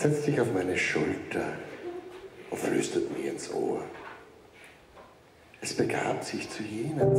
setzt sich auf meine Schulter und flüstert mir ins Ohr. Es begab sich zu jenem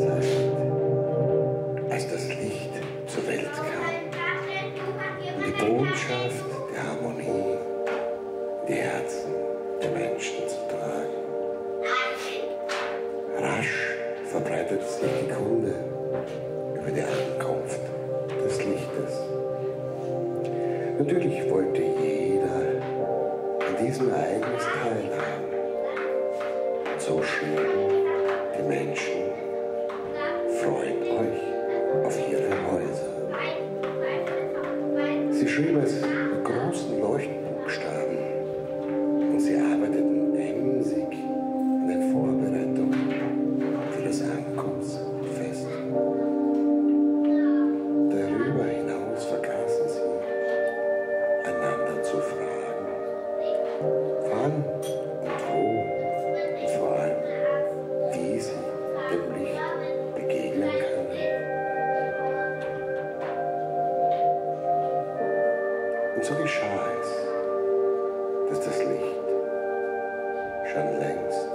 dass das Licht schon längst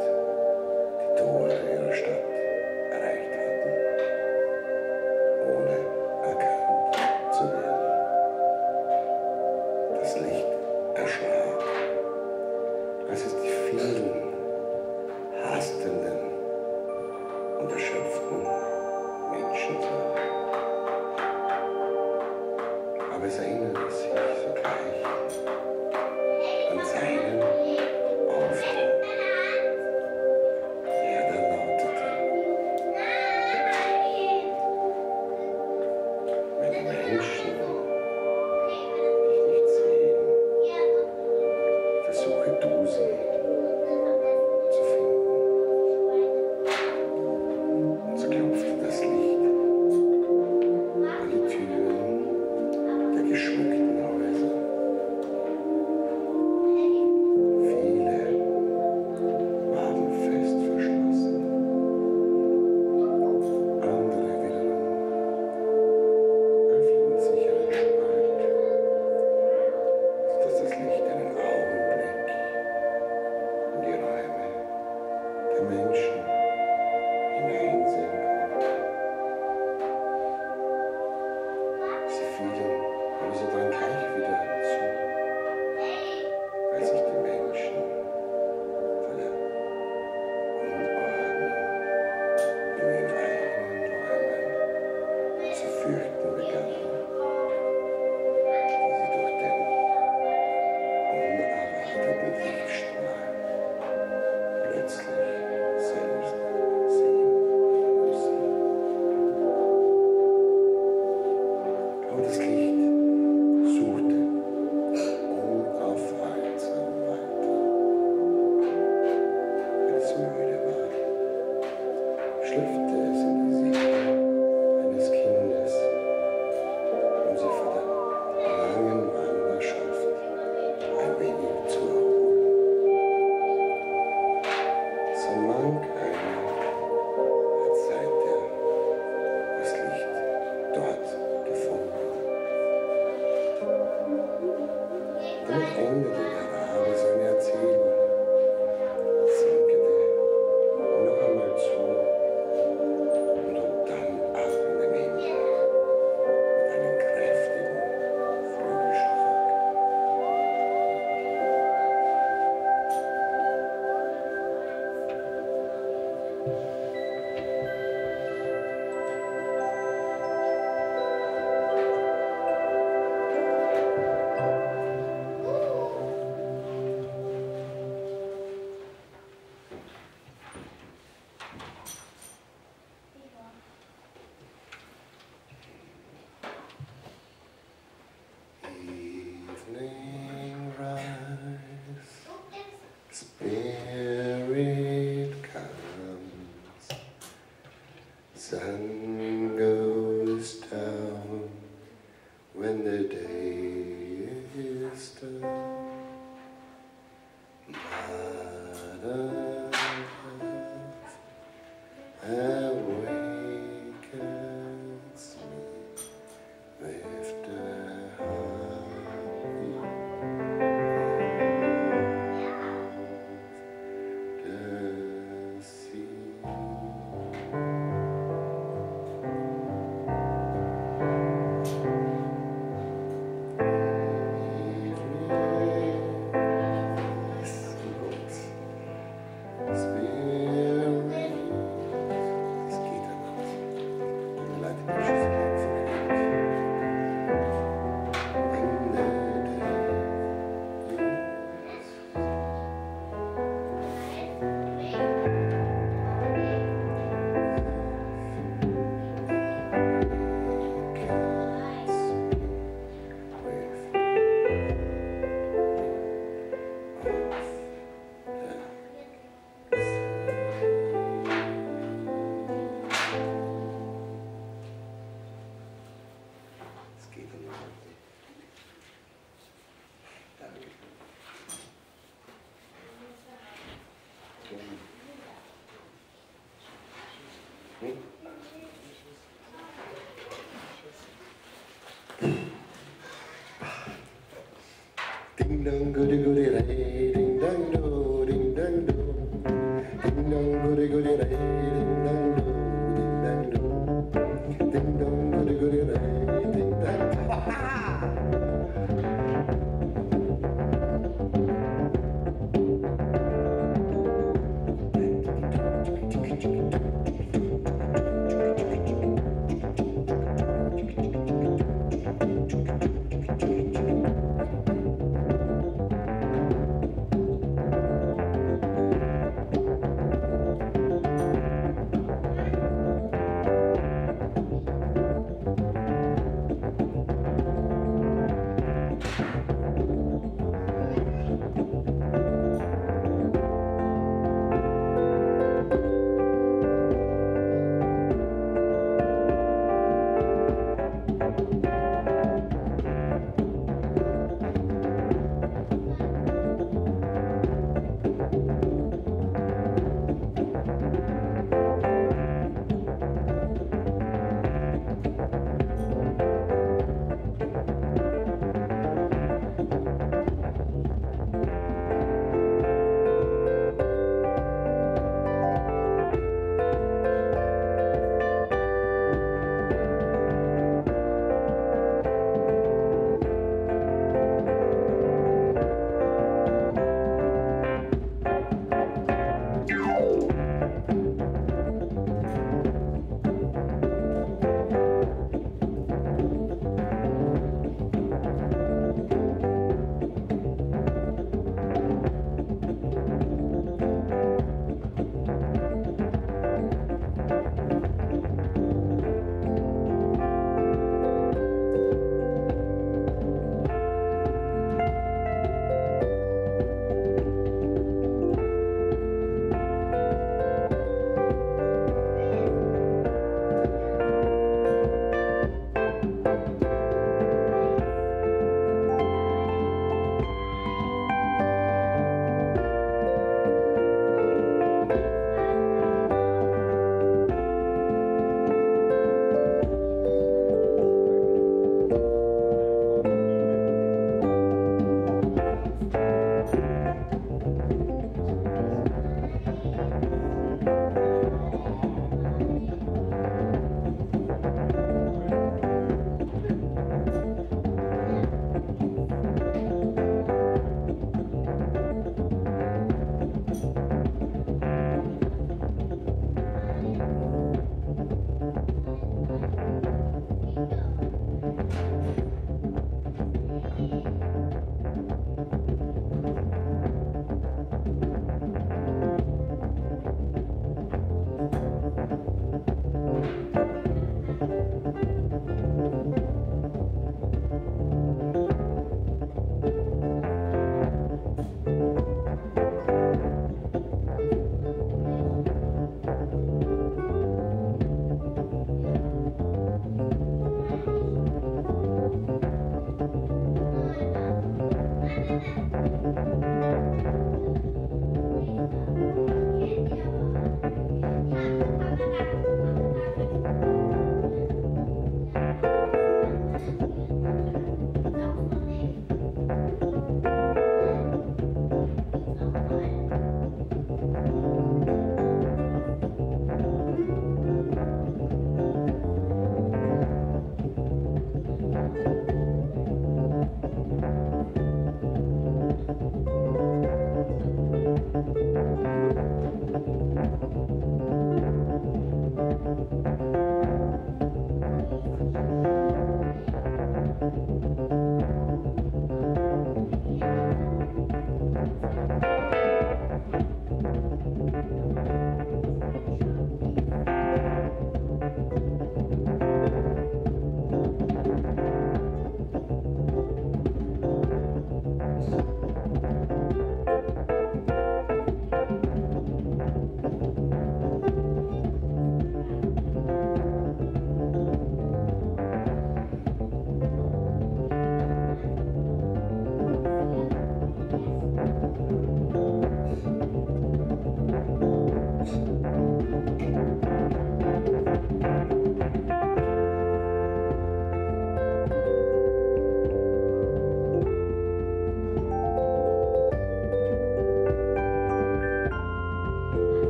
nung goody goody rain.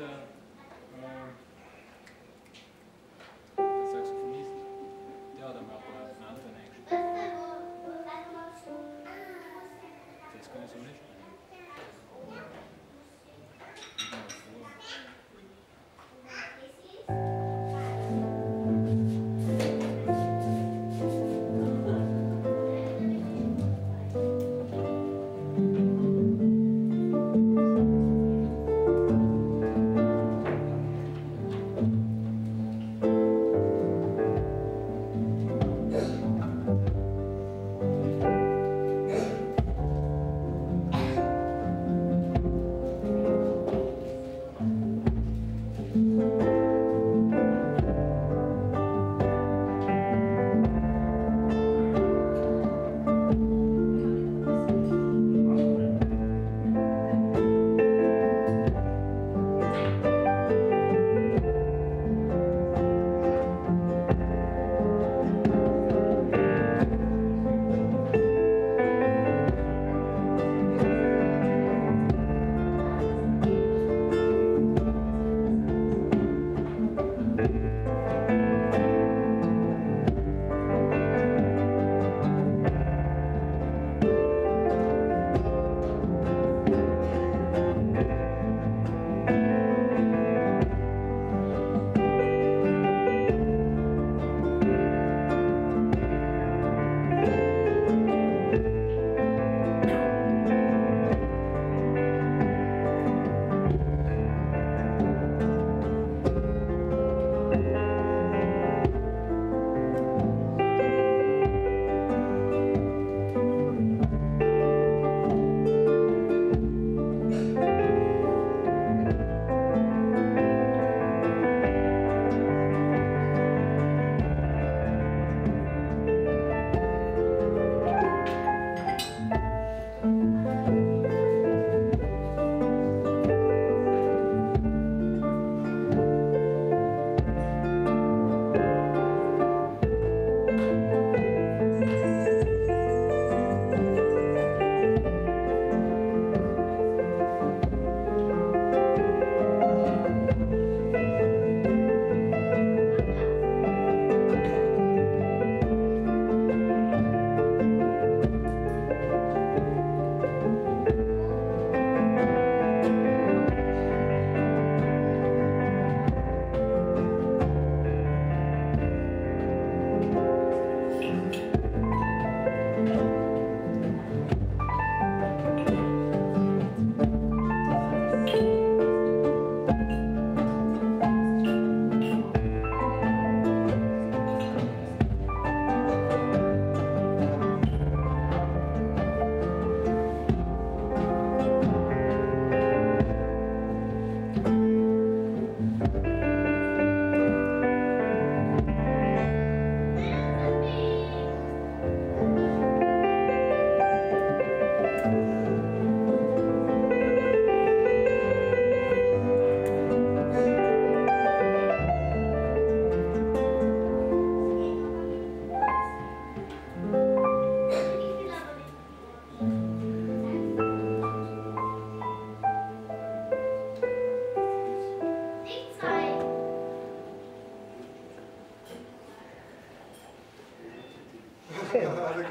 So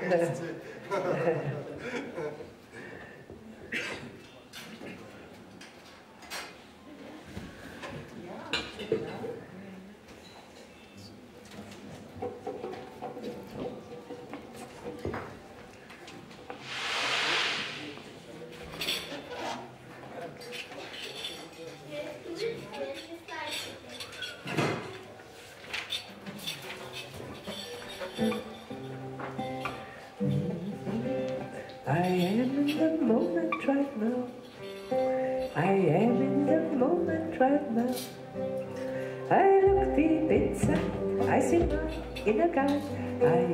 Yes. I look deep inside, I see in a guide. I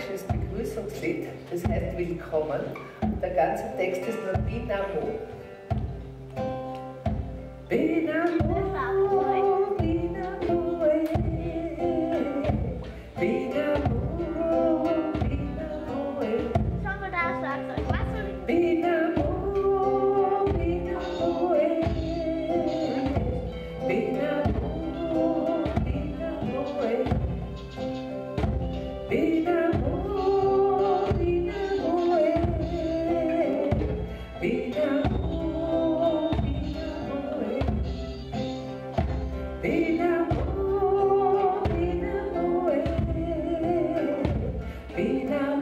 afrikanisches Begrüßungslied, das heißt Willkommen. now.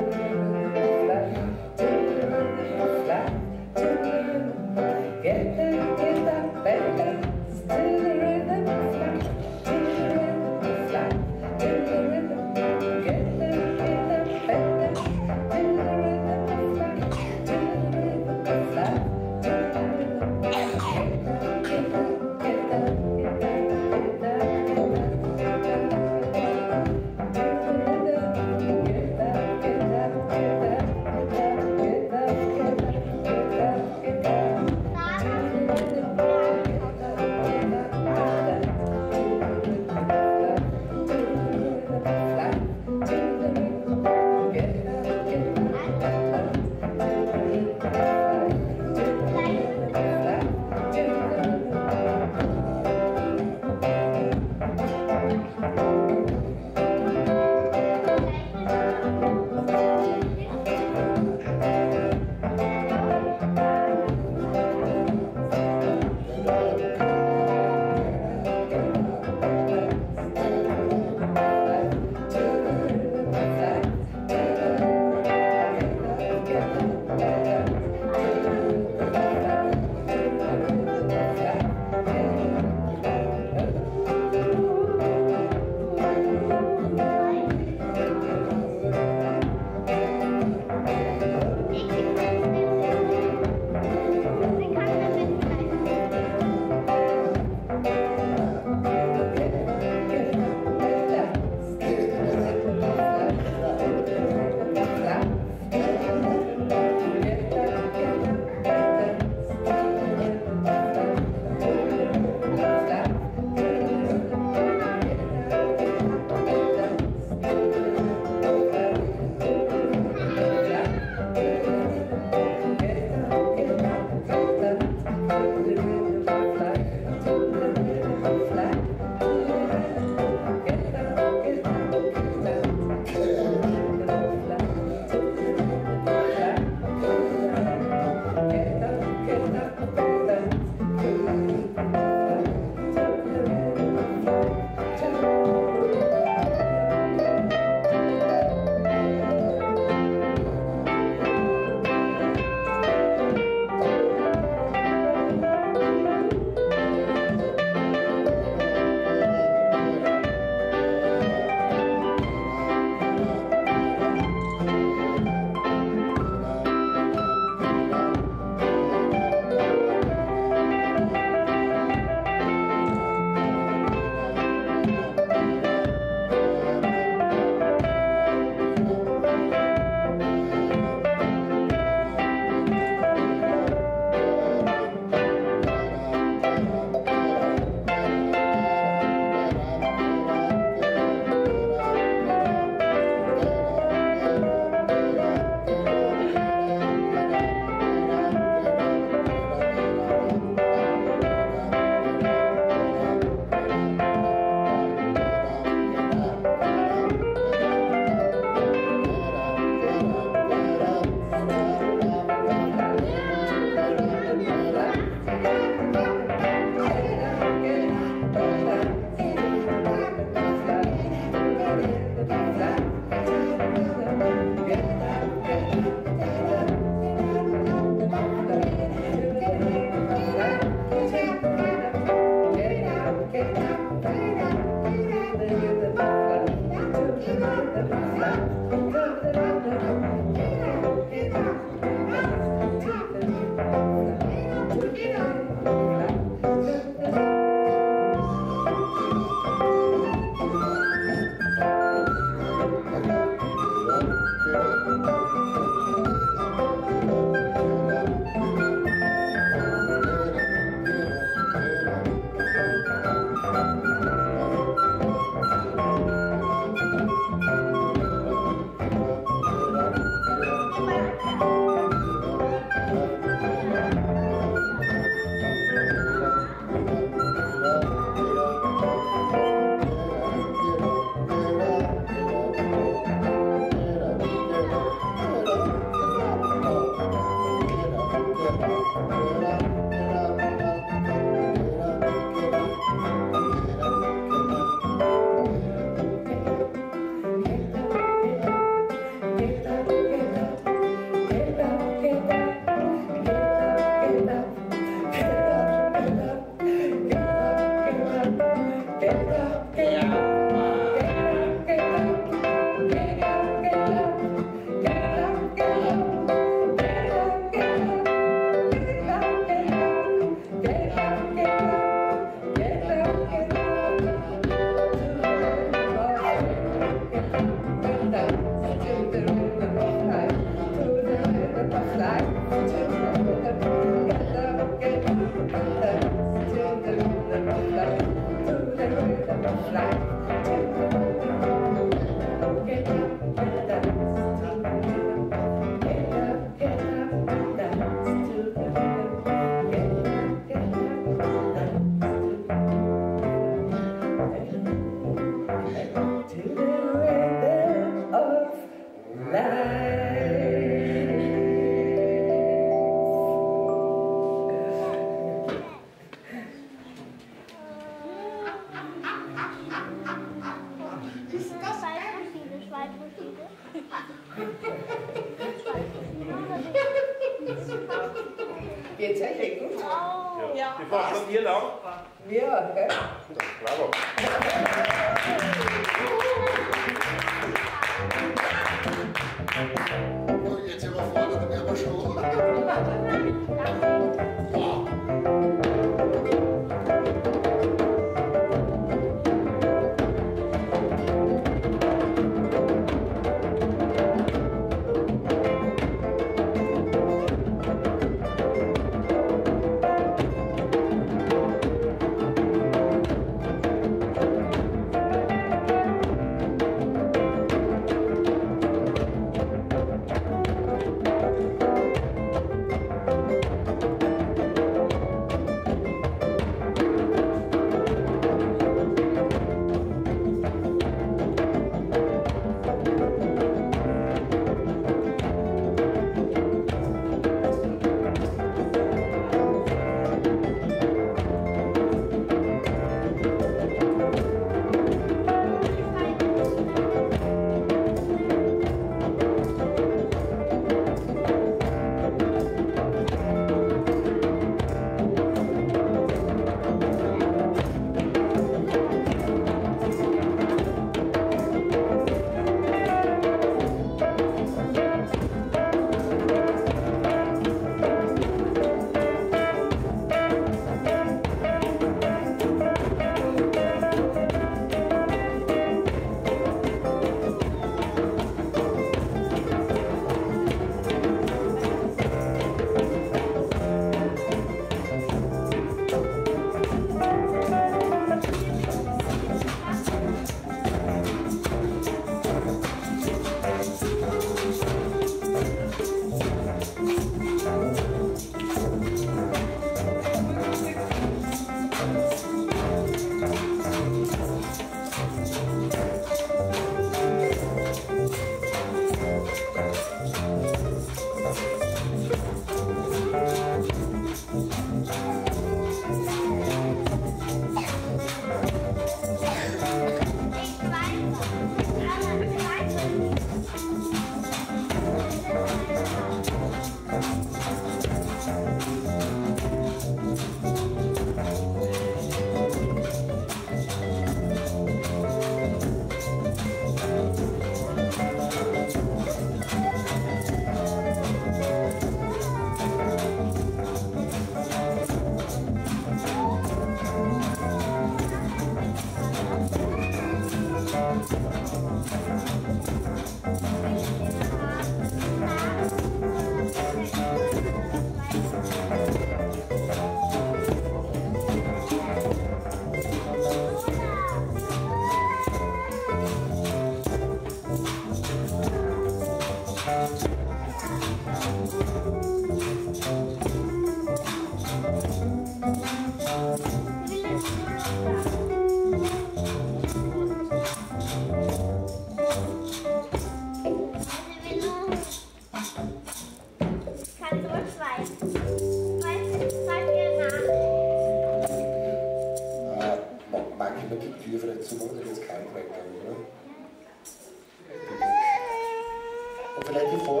1934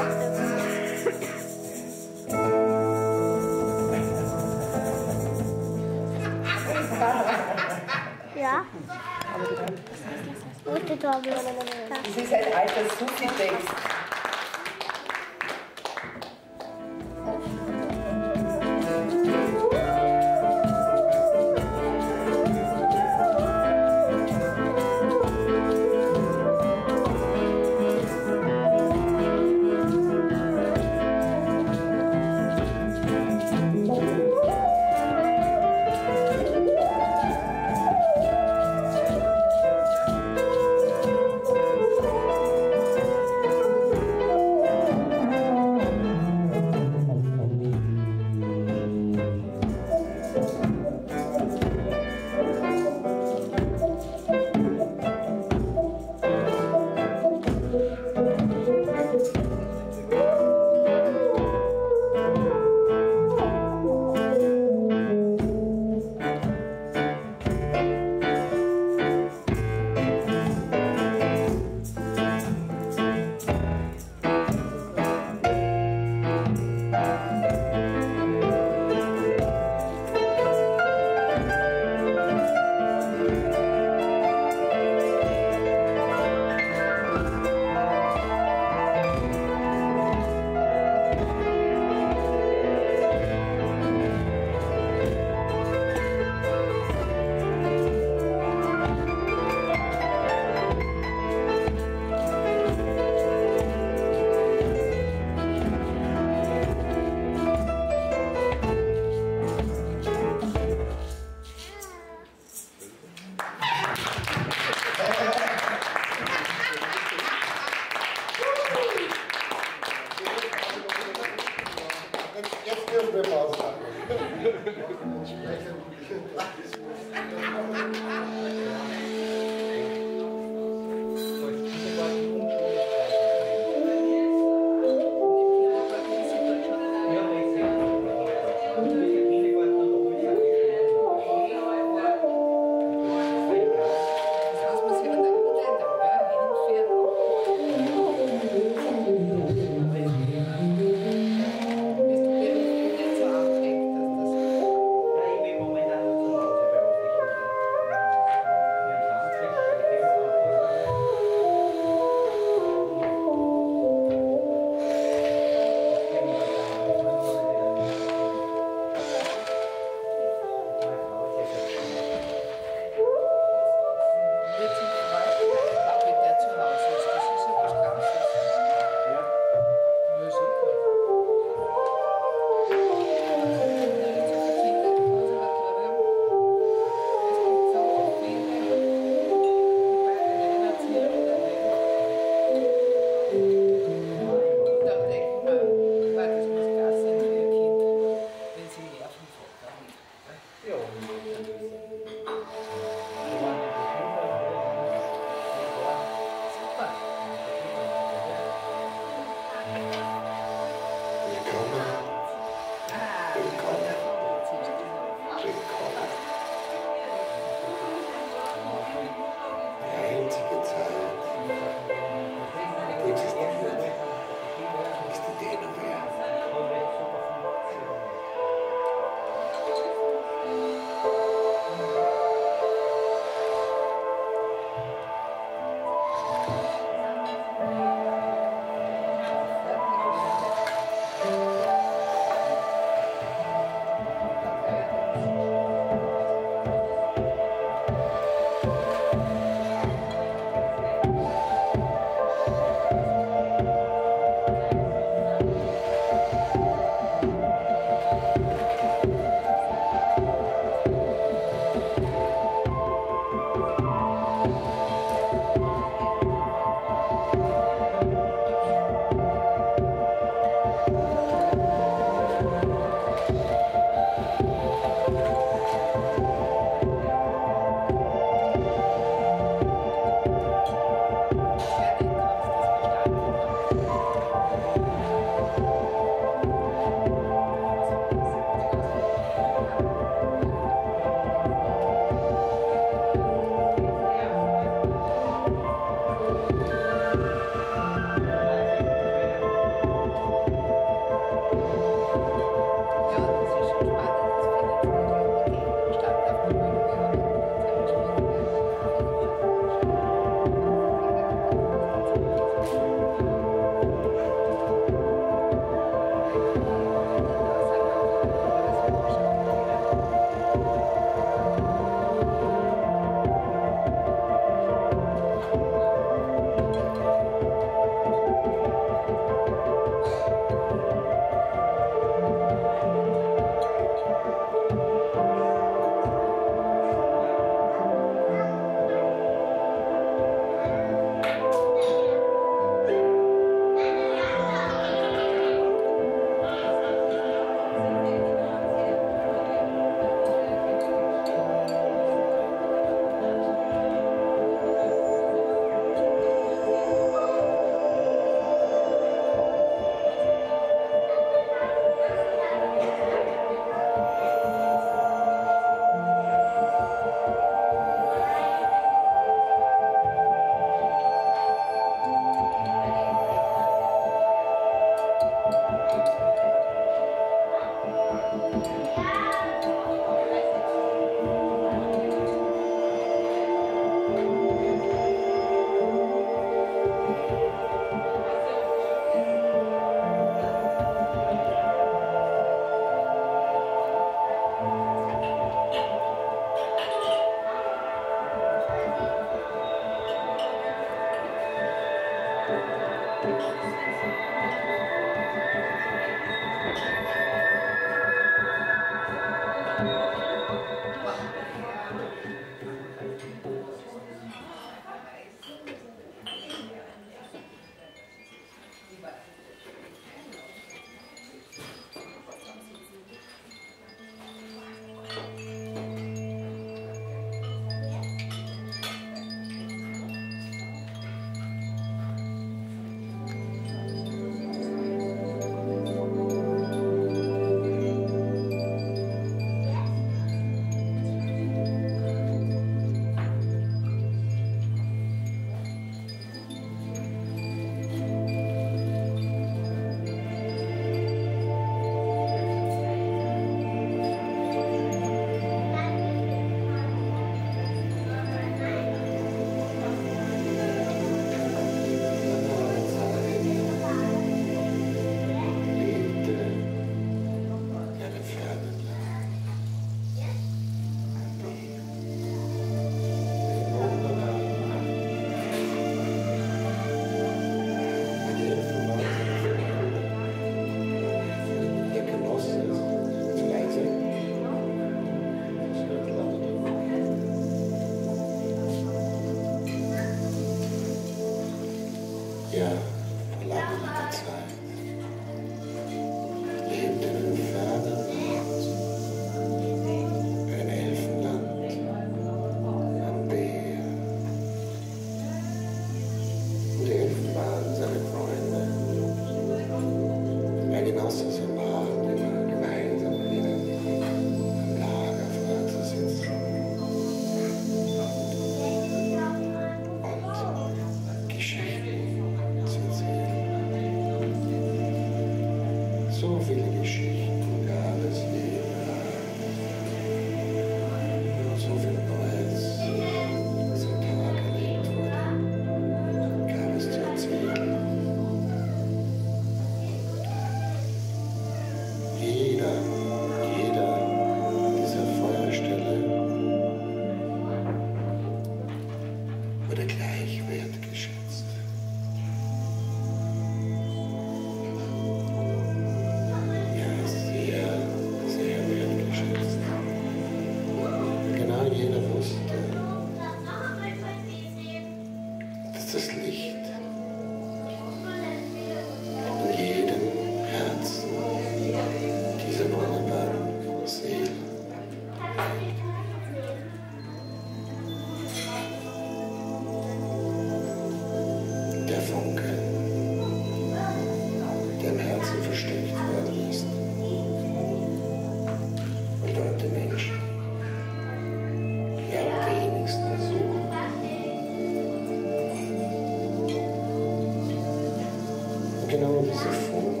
que não me sufoca.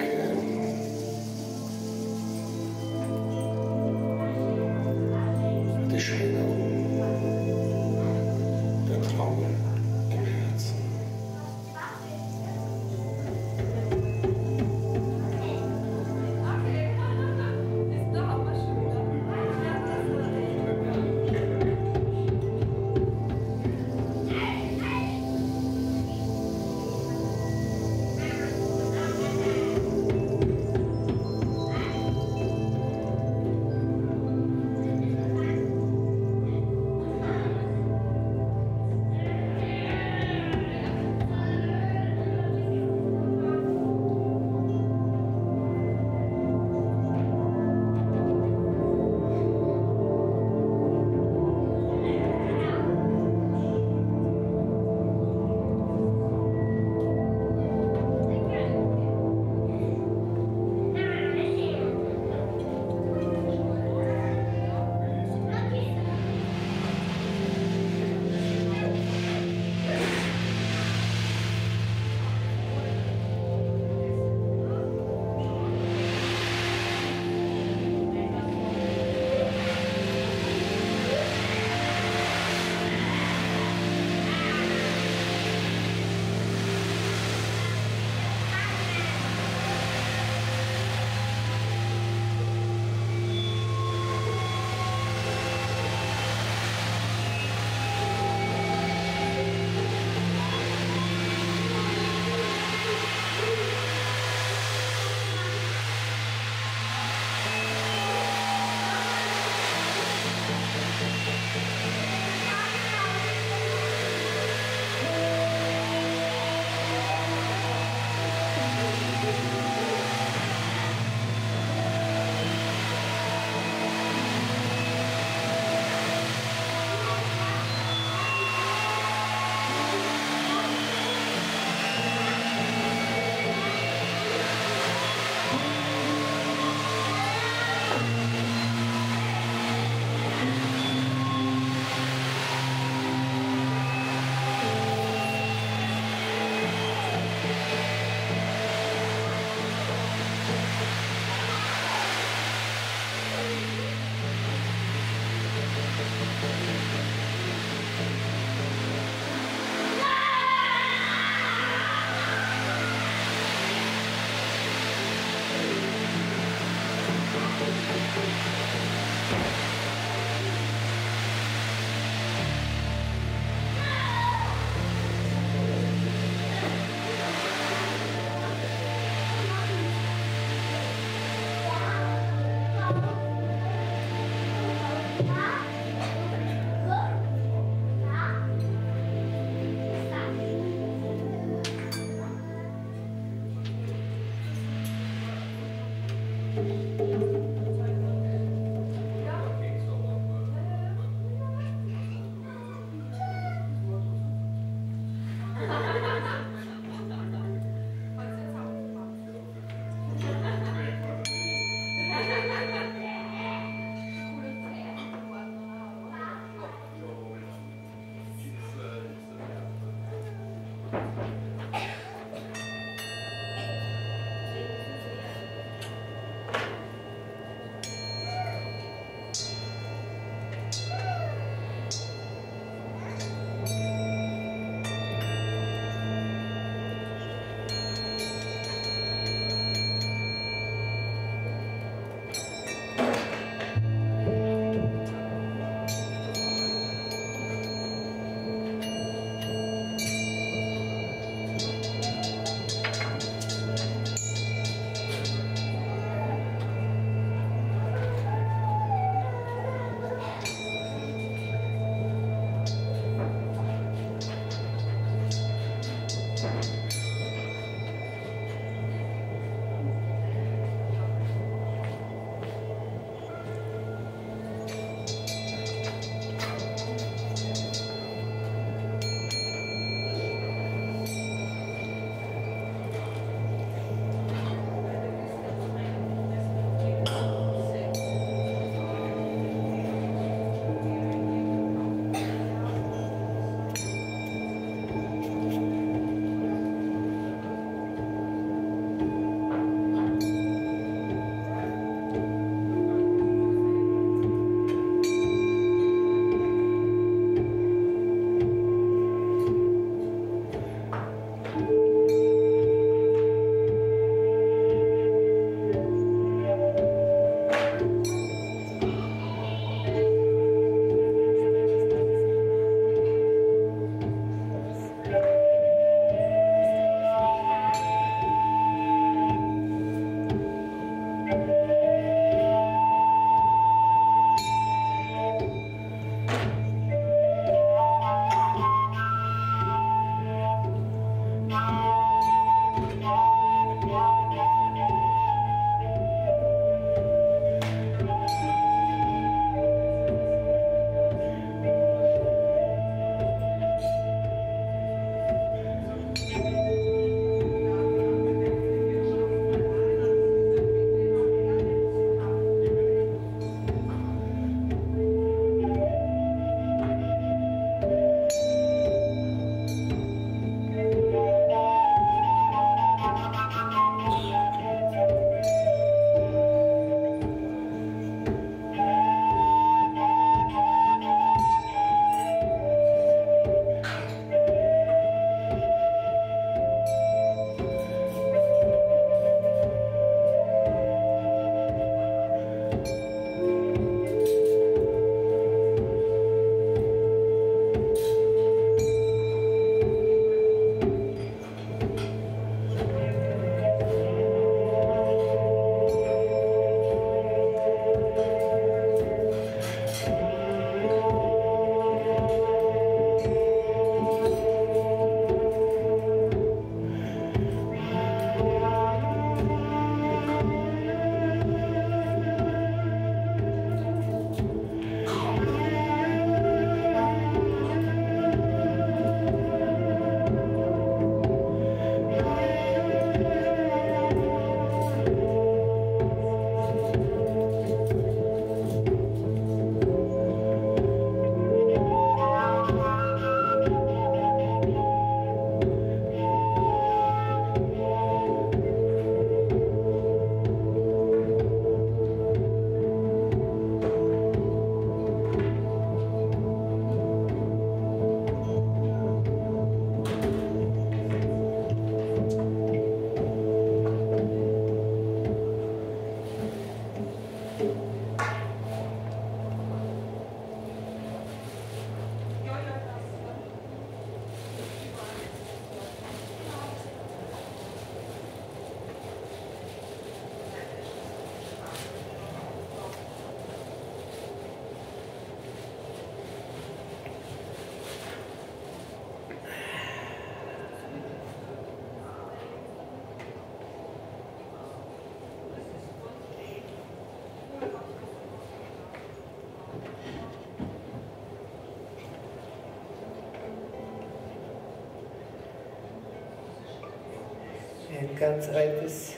Ganz altes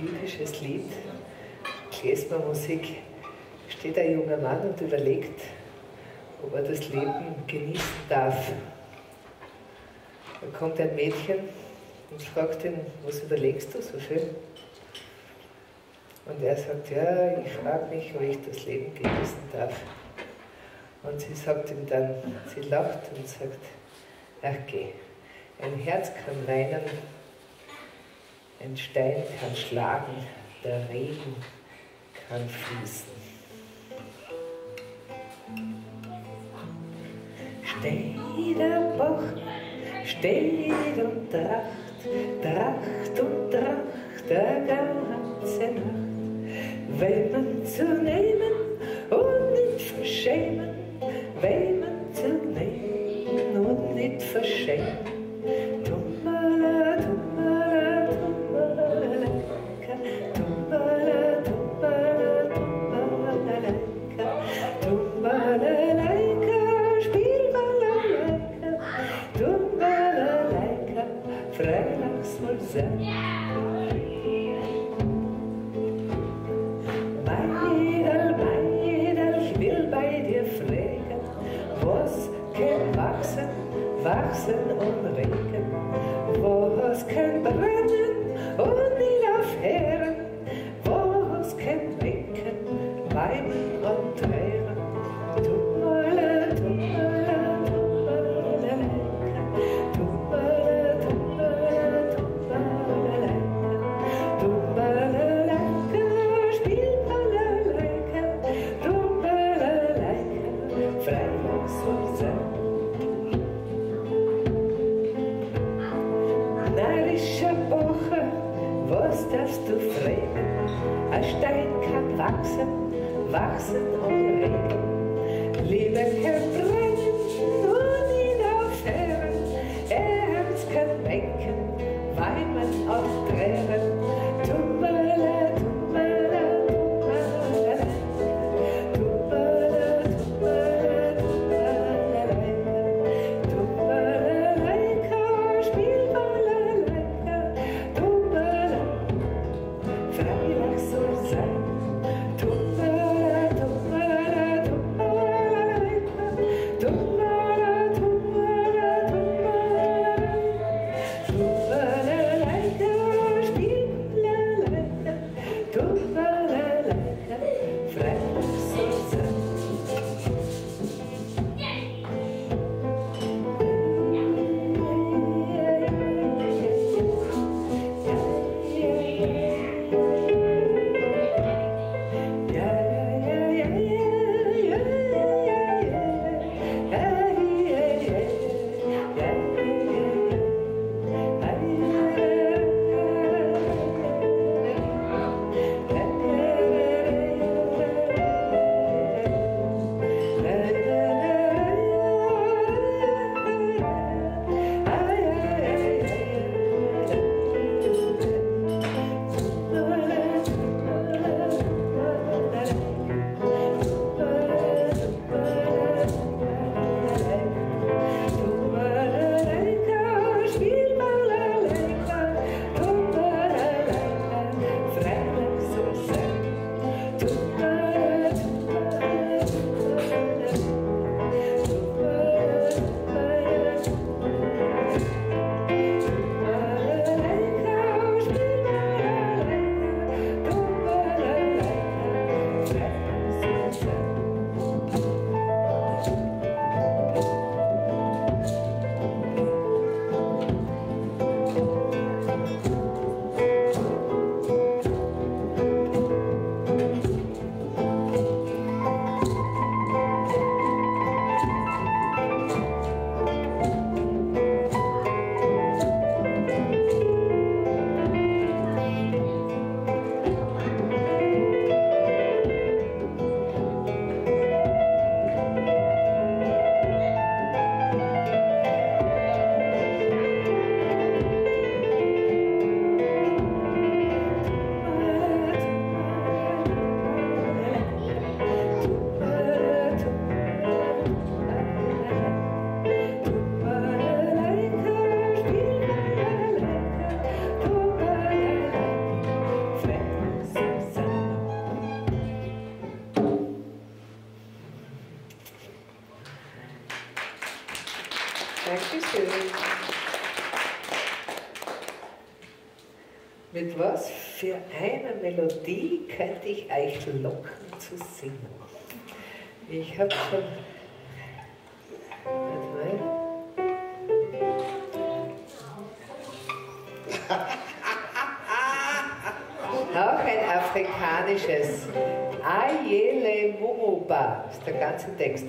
jüdisches Lied, Klezmermusik, steht ein junger Mann und überlegt, ob er das Leben genießen darf. Da kommt ein Mädchen und fragt ihn, was überlegst du so schön? Und er sagt, ja, ich frage mich, ob ich das Leben genießen darf. Und sie sagt ihm dann, sie lacht und sagt, ach geh, ein Herz kann weinen, ein Stein kann schlagen, der Regen kann fließen. Steht der Bach, steht und tracht, tracht und tracht der ganze Nacht. Wenn man zu Bye. die könnte ich euch locken zu singen. Ich habe schon. Noch ein afrikanisches. Ayele Mumuba ist der ganze Text.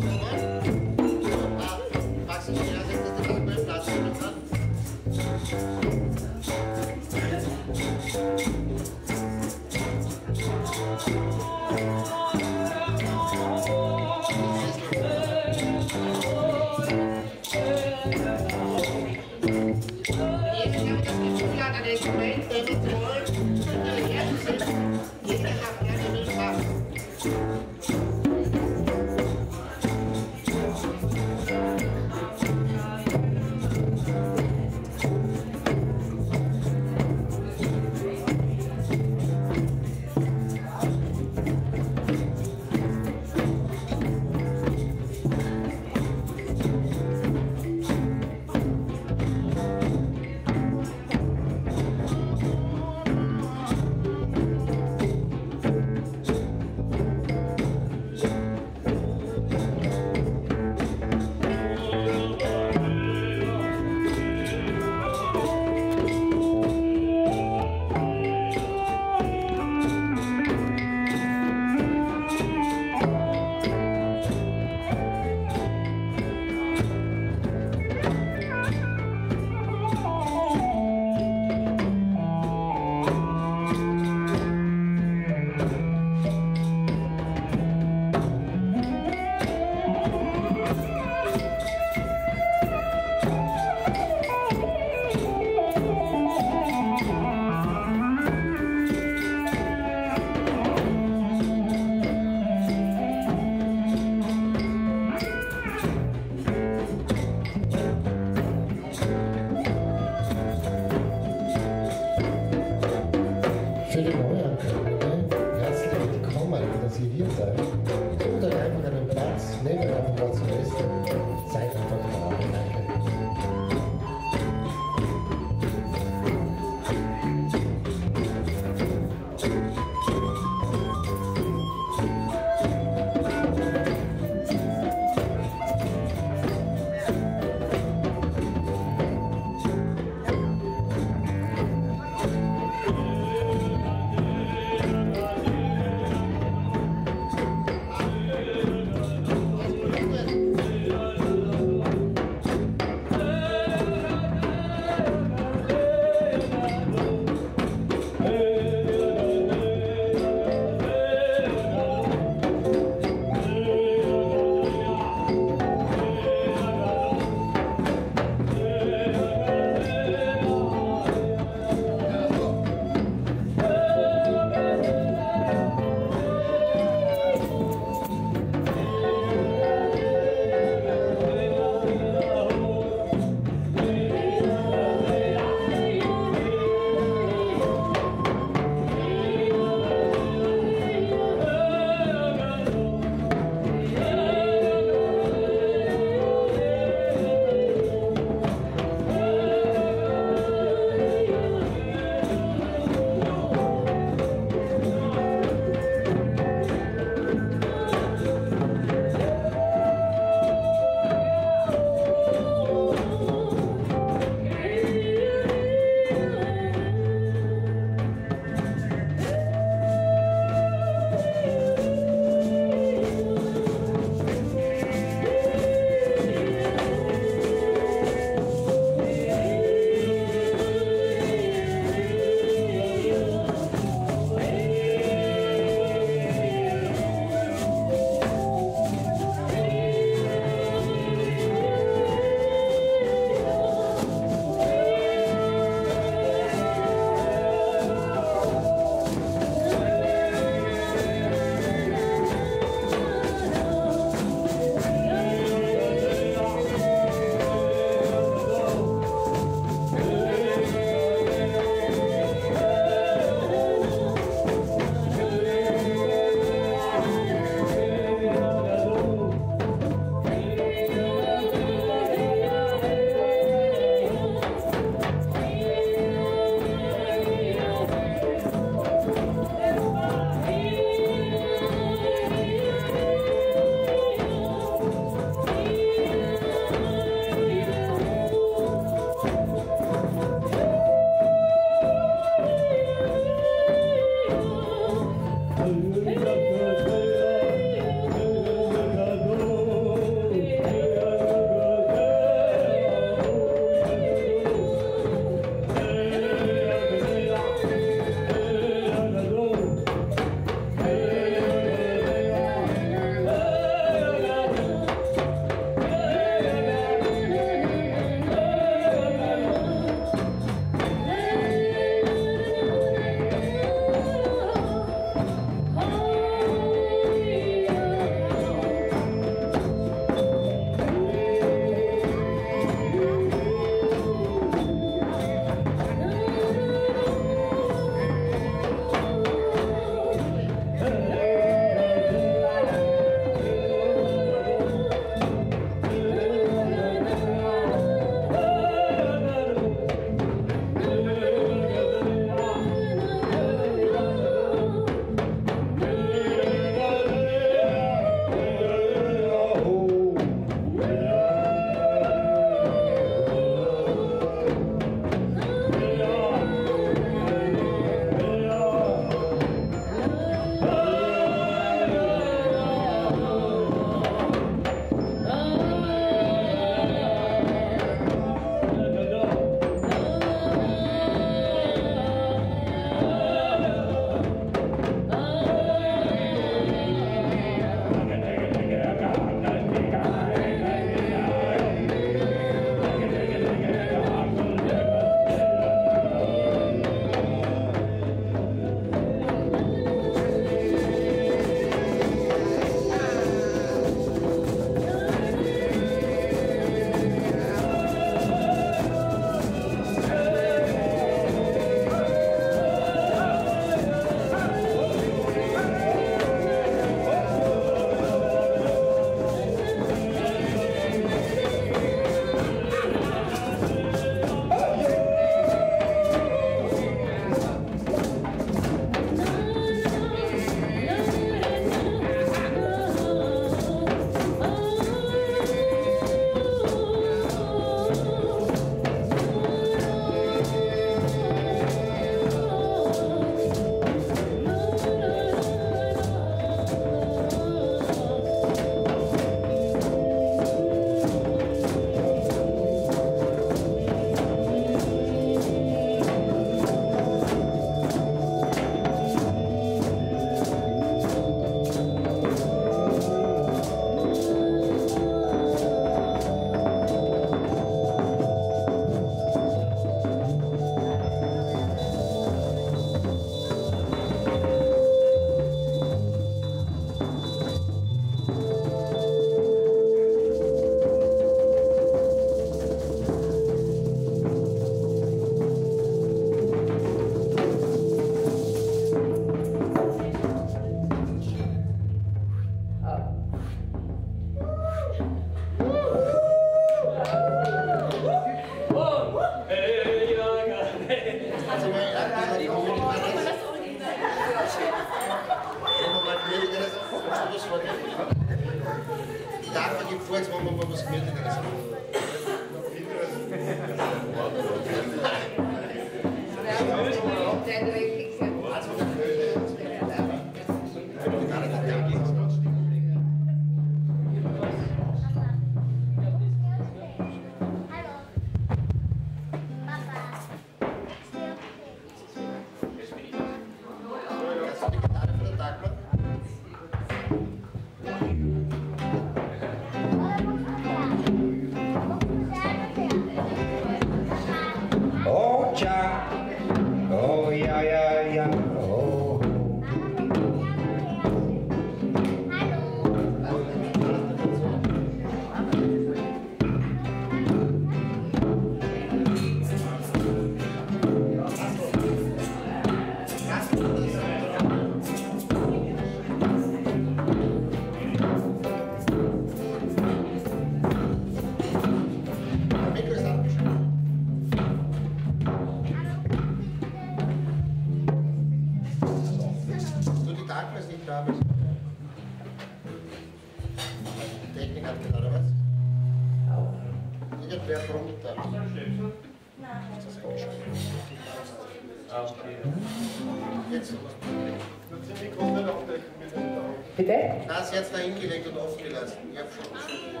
Bitte? Na, sie hat es da hingelegt und aufgelassen. Ich habe schon Ich gespielt.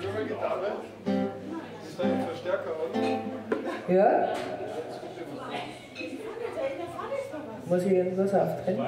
Ich Gitarre. Ist da ein Verstärker oder? Ja. Muss ich irgendwas auftrennen?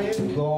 it going.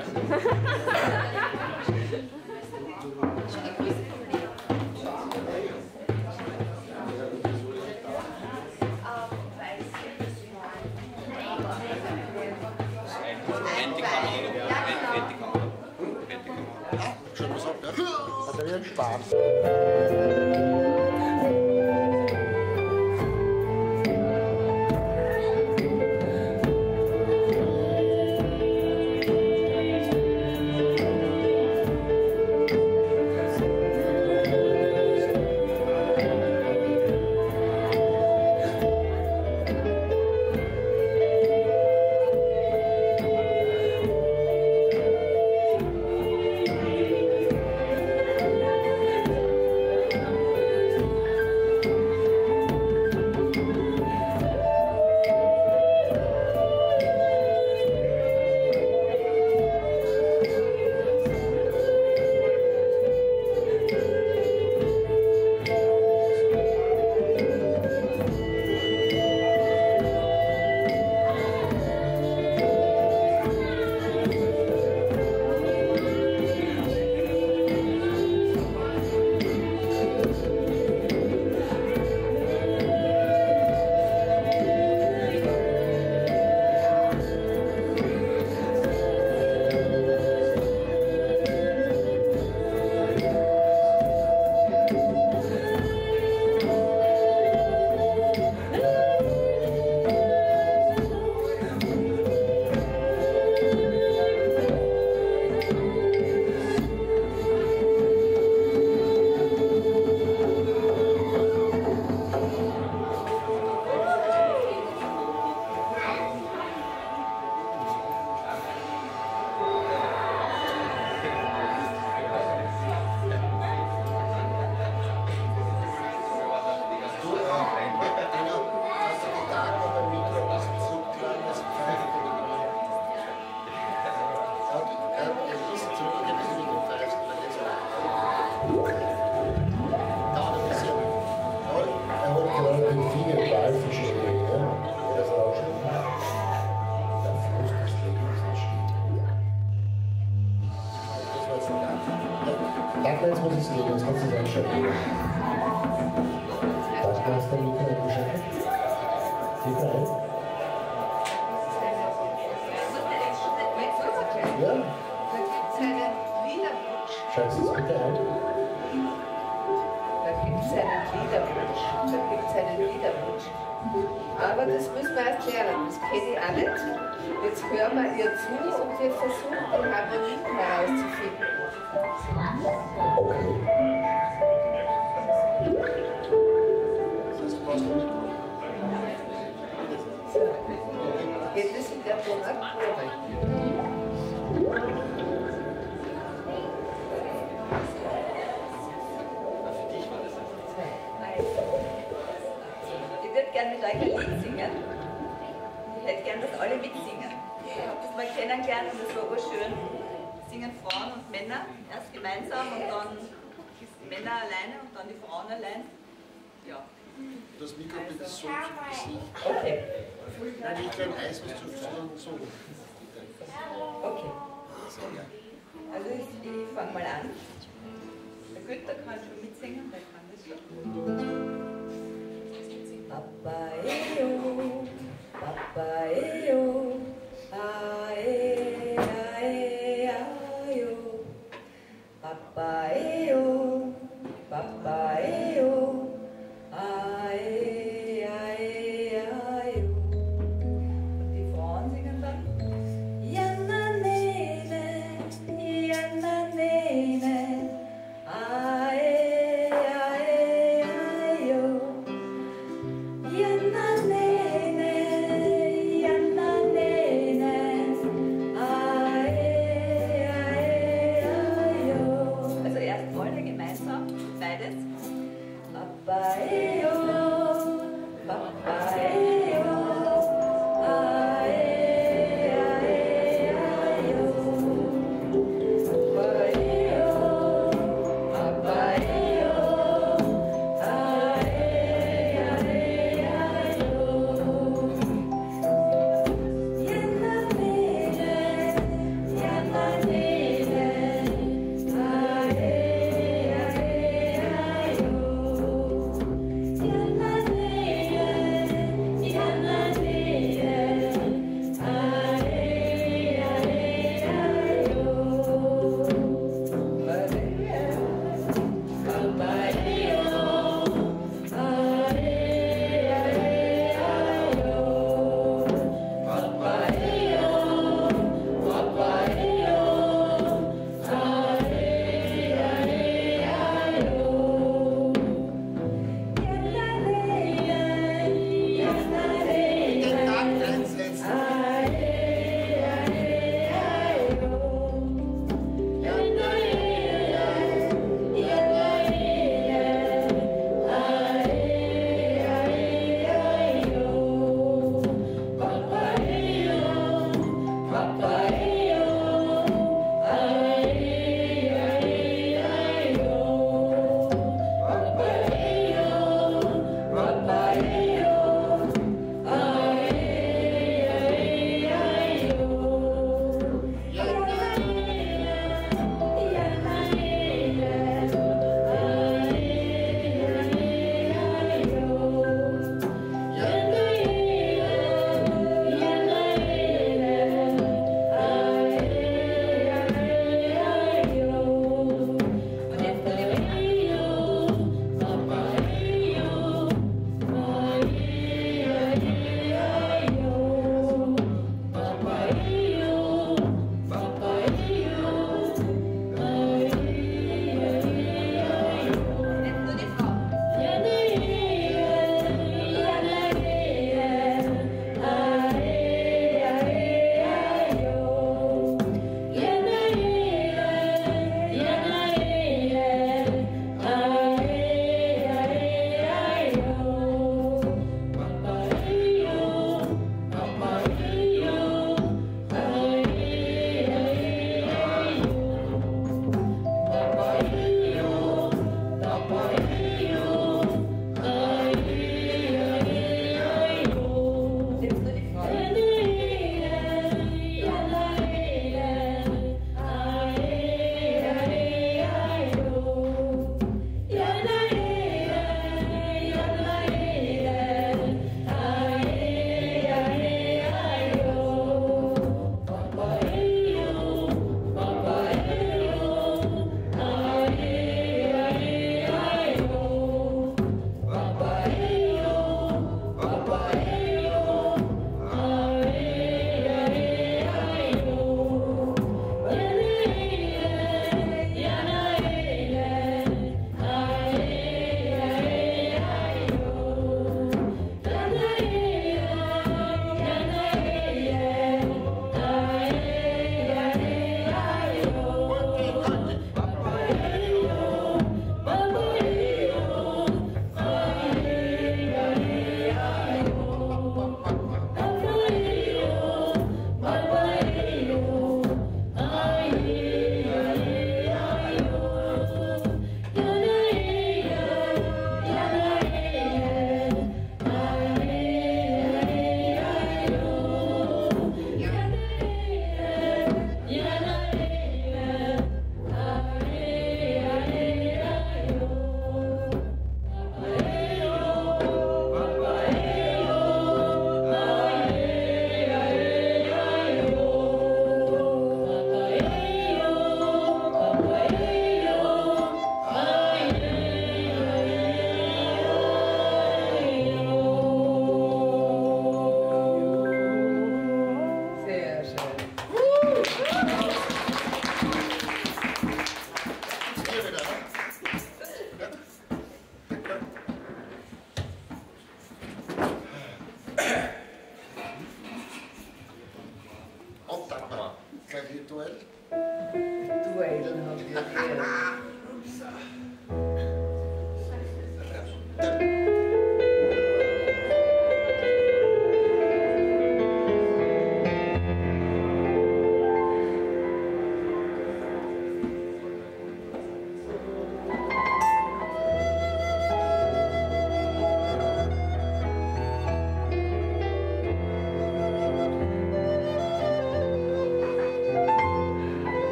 ja? Hat er wieder einen Spaß.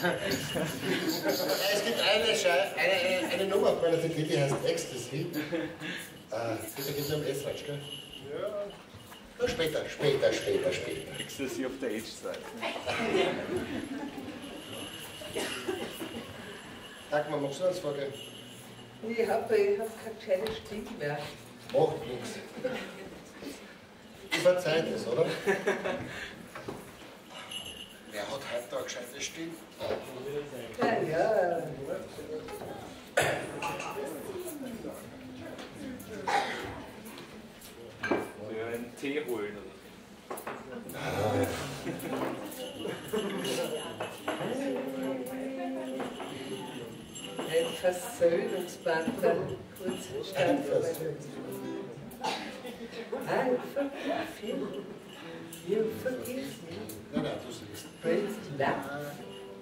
es gibt eine, eine, eine, Nummer auf meiner CD, die heißt Ecstasy. Äh, da geht es um Eslatsch, gell? Ja. Na, später, später, später, später. Ecstasy auf der Edge-Seite. Dagmar, machst du das vorgehen? Ich habe ich hab kein gescheites Stück mehr. Macht nichts. Du verzeihst es, oder? Wahrscheinlich stimmt. Ja. Wir einen Tee holen Ein Versöhnungspartner, kurz verstanden. Einfach viel. He'll forgive me. No. Praise love,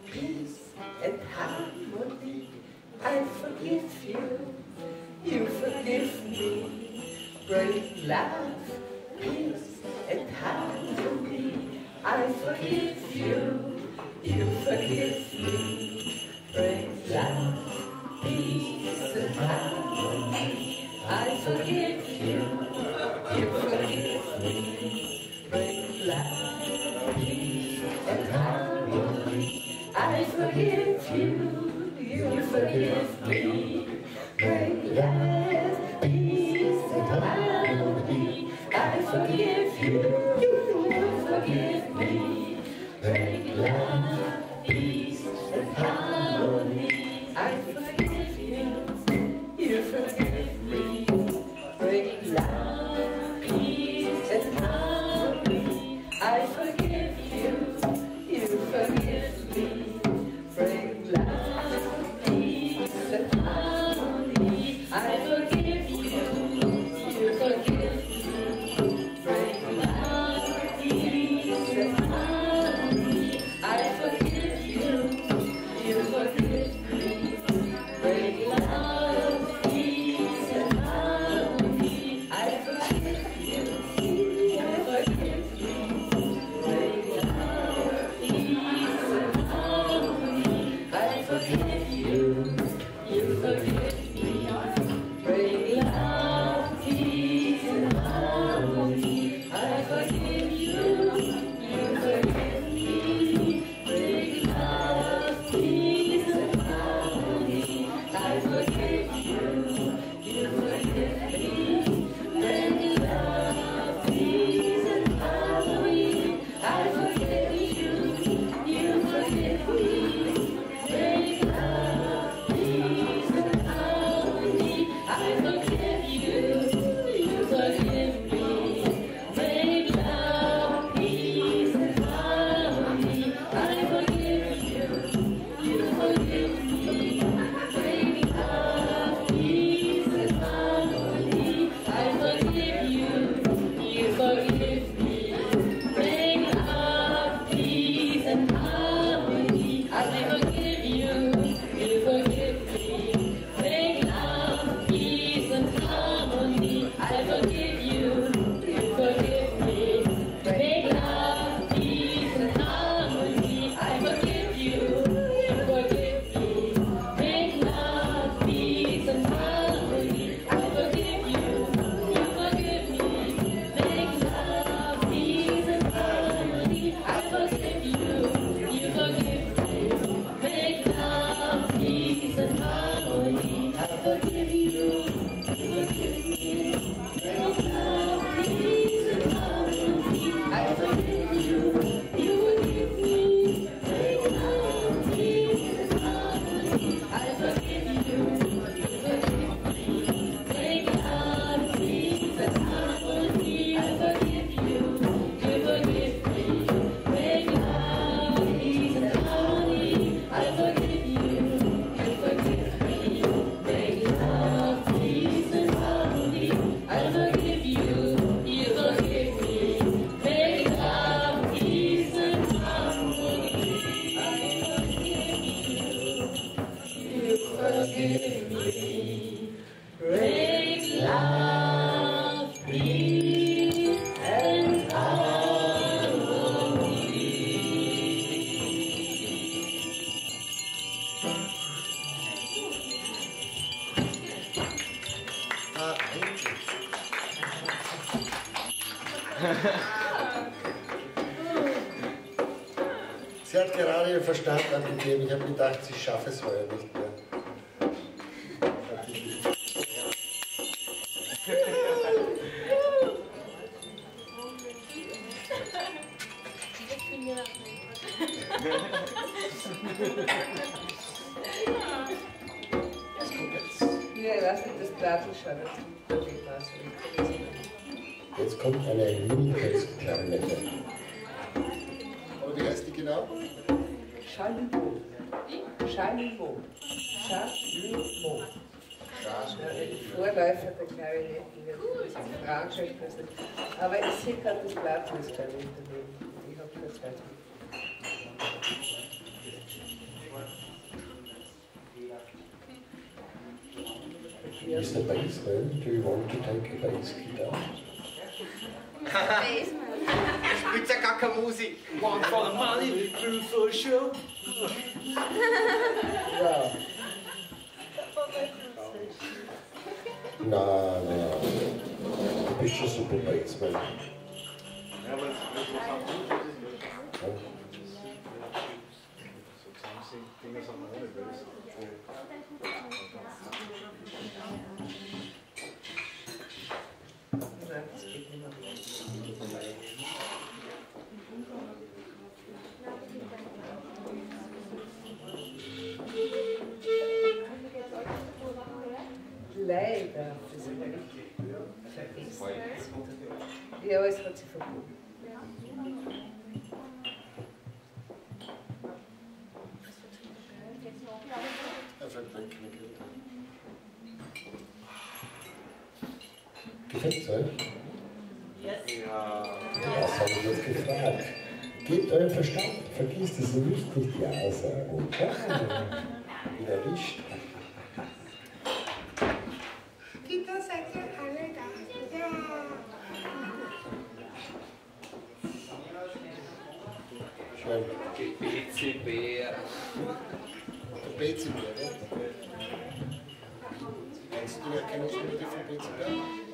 peace, and harmony. I forgive you. You forgive me. Praise love, peace, and harmony. I forgive you. You forgive me. Praise love, peace, and harmony. I forgive you. You forgive me. I forgive you, you forgive me. Bring peace, and. Verstand angegeben. Ich habe gedacht, sie schaffe es heuer nicht mehr. Ich. Jetzt kommt eine in Frankreich. Aber ich sehe gerade das Blattl ist glaube ich daneben. Ich habe keine Zeit. Mr. Baseman, do you want to take a bass guitar? Spielt ja gar keine Musik. One for the money, two for show. Ja. Na, na. Schon super Baseman. Ja, ja. Ja, es hat sich verboten. Einfach trinken. Gefällt's euch? Ja. Das habe ich jetzt gefragt. Gebt euren Verstand, vergisst es nicht, nicht Ja sagen. Ja. Wieder erwischt. Der BCB, ne? Kennst du die Erkennungsmelodie von BCB? Jetzt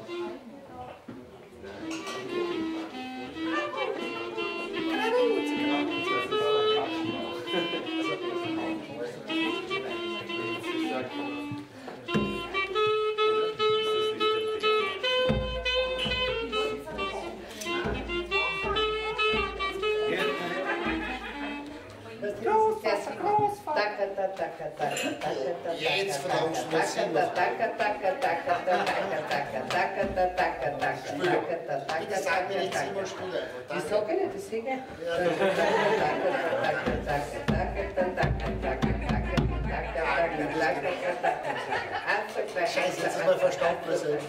Bitte sag mir nicht Simon Spieler. Ich sage nicht, ich singe. Scheiße, jetzt ist mein Verstand präsent.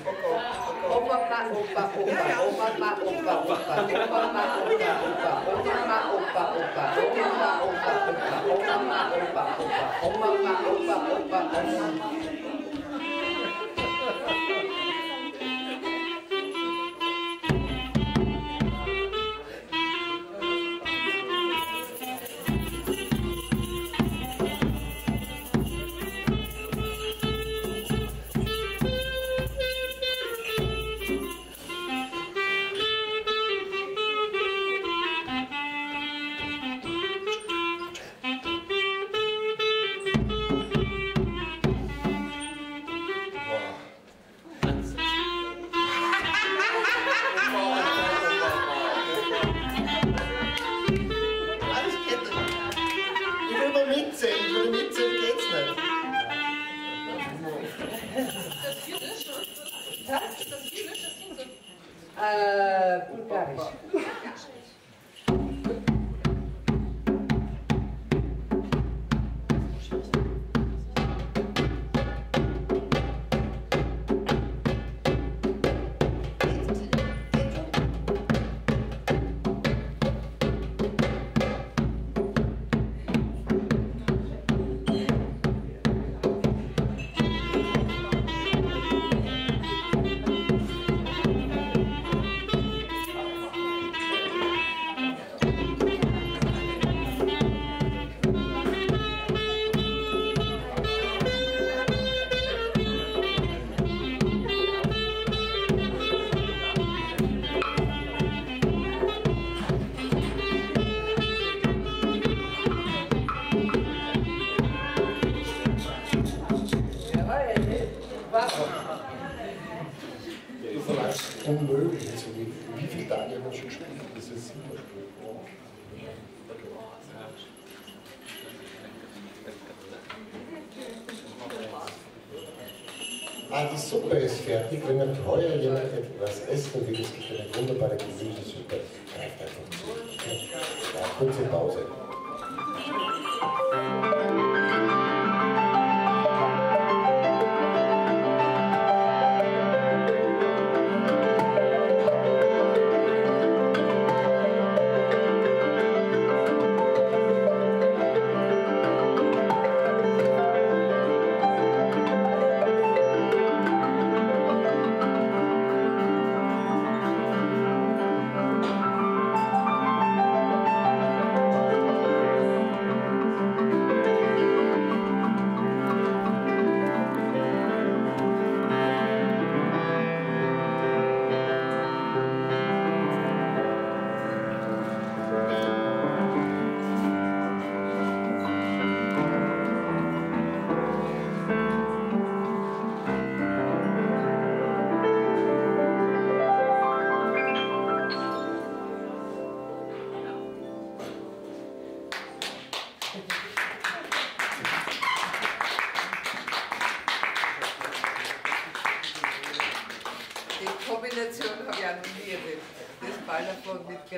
Opa, ma, Opa, Opa, Oma, ma, Opa, Opa, Oma, ma, Opa, Opa, Oma, ma, Opa, Opa, Oma, ma, Opa, Opa, Oma, ma, Opa, Opa, Oma, ma, Opa, Opa, Oma.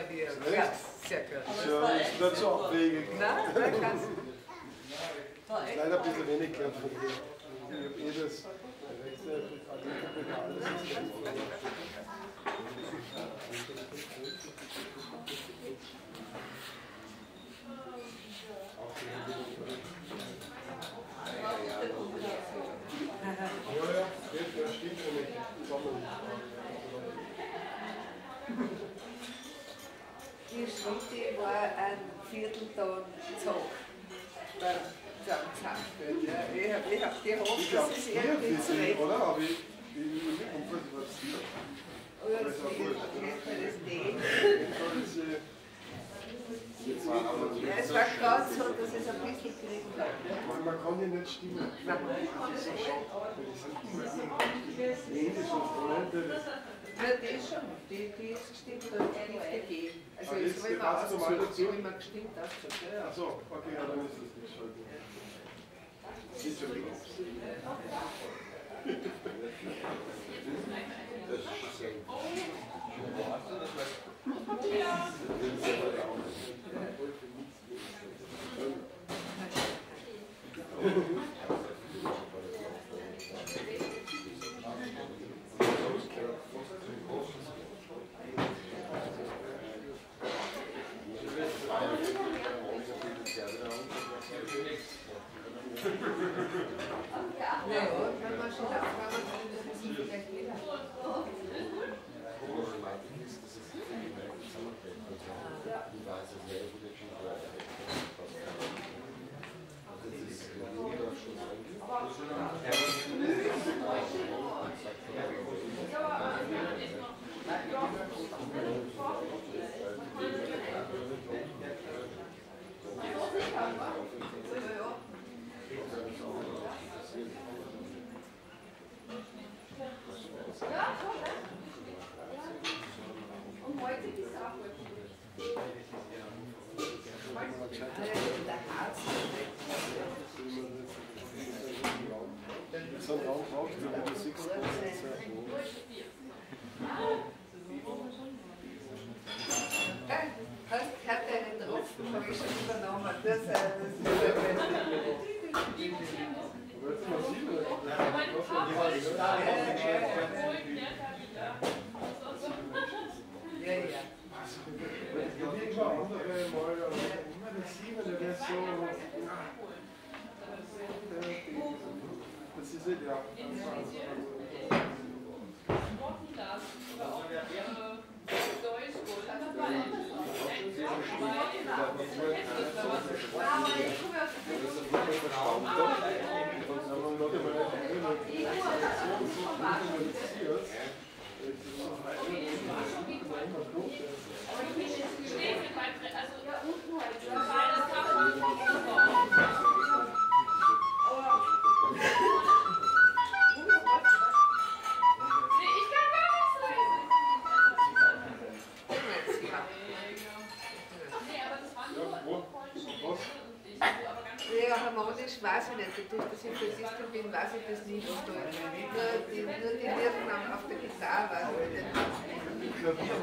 Klavier. Ja, sehr gut. Ja, ist nicht so abwegig. Nein, nein, ganz. Leider ein bisschen wenig gehabt von dir. Ich habe eh das das Ja, ja, ja, stimmt schon nicht. Die Schritte war ein Viertelton Zug beim Zusammenspielen. Ja. Ich habe ich hab gehofft, Ich dass es irgendwie bitte, zurecht oder? Aber ich, ich, ich komme vor, es war. Oder Das Ja, es gerade so, dass es ein bisschen kriegen hat. Man, kann ja nicht stimmen. Immer. Ja, die ist schon, die, die ist gestimmt die ist gegeben. Also ich dazu? die habe ich mal gestimmt ausgesucht. Ja, ja. Achso, okay, ja, dann ist das nicht schade. Sieht schon gut aus. Das ist schön. Ja, Weiß ich das nicht. Und da, nur, die, nur die Lieder auf der Gitarre ich nicht. E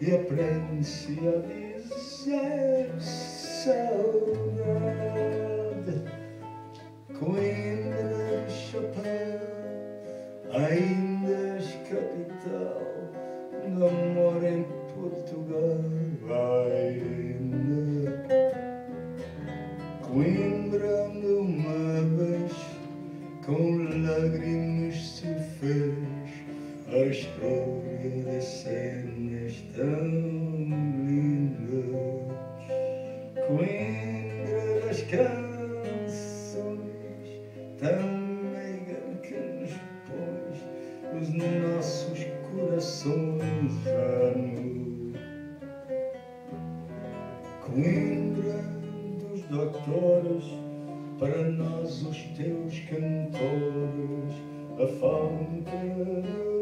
e a preenche ali. nos nossos corações à com Coimbra doutores, para nós os teus cantores, a falta